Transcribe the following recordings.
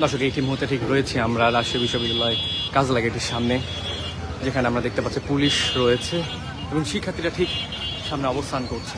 দর্শক এই মুহূর্তে ঠিক রয়েছে আমরা রাজশাহী বিশ্ববিদ্যালয় কাজলা গেটের সামনে যেখানে আমরা দেখতে পাচ্ছি পুলিশ রয়েছে এবং শিক্ষার্থীরা ঠিক সামনে অবস্থান করছে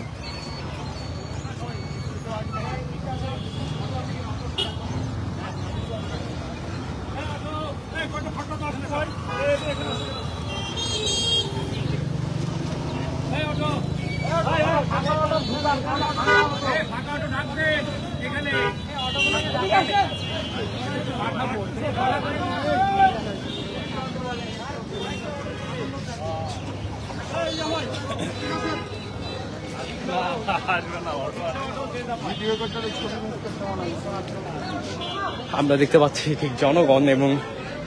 আমরা দেখতে পাচ্ছি ঠিক জনগণ এবং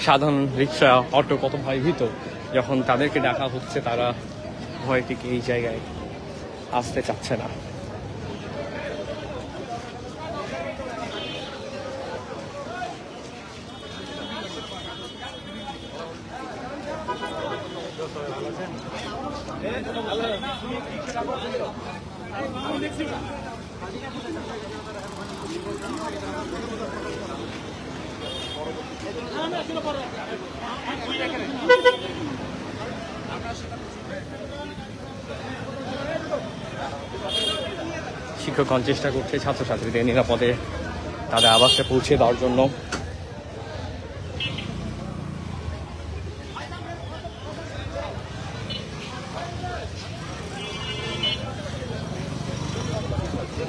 সাধারণ রিক্সা, অটো কত ভয়ভীত যখন তাদেরকে ডাকা হচ্ছে, তারা ভয় ঠিক এই জায়গায় আসতে চাচ্ছে না। শিক্ষকগণ চেষ্টা করছে ছাত্রছাত্রীদের নিরাপদে তাদের আবাসে পৌঁছে দেওয়ার জন্য শুধু তারা না ভাই মেয়েদেরকেও তারা ছাড়ে না মেয়েদেরকেও ছাড়ে না এই দাঁড়াও, থামো। আমরা সেভ করতে গেছি আমাদের অন্য ধরে টান দেয় কোন চুলে হাত এসব করে এইসব ওরা এই চুলে হাত দিচ্ছে চুলে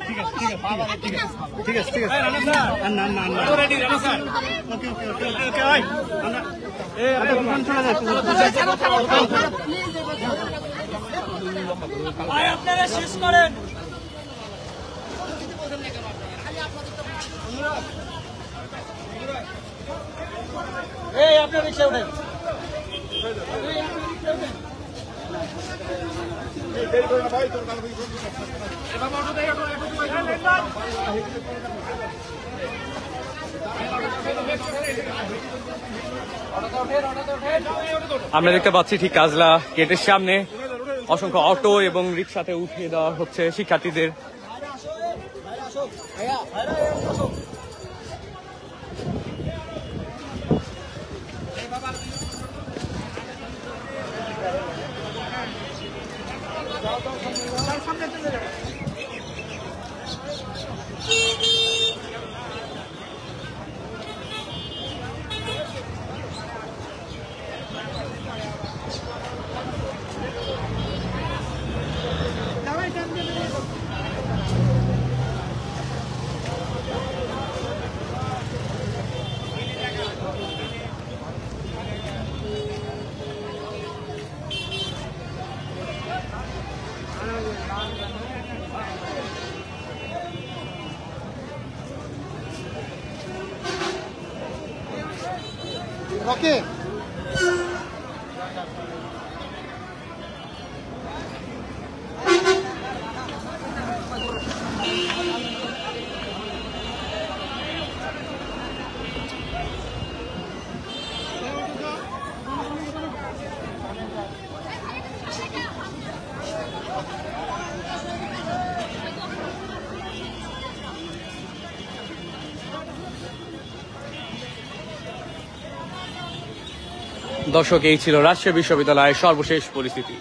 ঠিক আছে ঠিক আছে ঠিক আছে ঠিক আছে না না না ready Rana sir okay okay okay okay okay ভাই আমরা এ আমরা দোকান চলে যাই ভাই আপনারা শেষ করেন এই আপনার রিক্সা উঠেন আমরা দেখতে পাচ্ছি ঠিক কাজলা গেটের সামনে। অসংখ্য অটো এবং রিক্সাতে উঠিয়ে দেওয়া হচ্ছে শিক্ষার্থীদের। 잘 3년 뜯어져. ওকে দর্শক এই ছিল রাজশাহী বিশ্ববিদ্যালয়ের সর্বশেষ পরিস্থিতি।